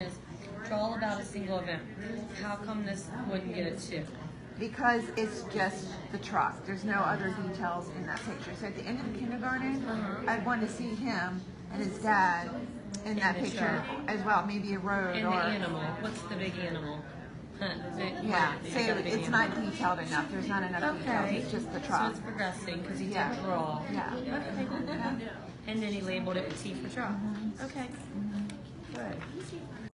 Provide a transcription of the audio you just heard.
is it's all about a single event. How come this wouldn't get a two? because it's just the truck. There's no other details in that picture. So at the end of the kindergarten, Uh-huh. I'd want to see him and his dad in that picture truck. as well. Maybe a road And or the animal. What's the big animal? Yeah. So it's not detailed enough. There's not enough Okay. details. It's just the truck. So it's progressing because he Yeah. draw. Yeah. Okay. And then he labeled it with T for truck. Mm-hmm. Okay. Mm-hmm. Good.